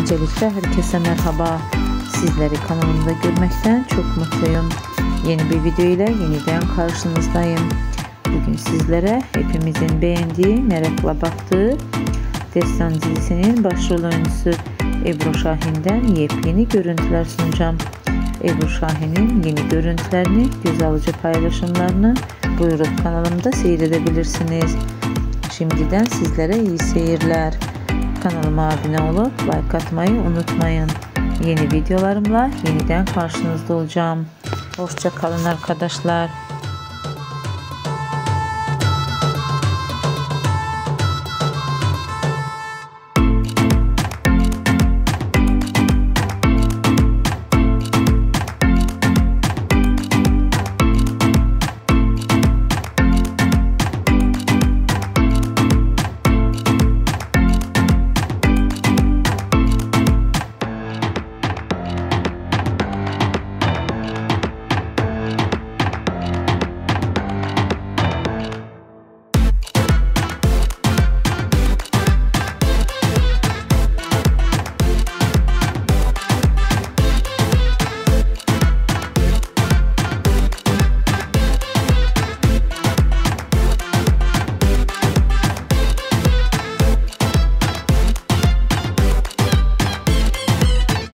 Öncelikle herkese merhaba. Sizleri kanalımda görmekten çok mutluyum. Yeni bir video ile yeniden karşınızdayım. Bugün sizlere hepimizin beğendiği, merakla baktığı Destan dizisinin başrol oyuncusu Ebru Şahin'den yepyeni görüntüler sunacağım. Ebru Şahin'in yeni görüntülerini, göz alıcı paylaşımlarını buyurup kanalımda seyredebilirsiniz. Şimdiden sizlere iyi seyirler. Kanalıma abone olup like atmayı unutmayın. Yeni videolarımla yeniden karşınızda olacağım. Hoşça kalın arkadaşlar.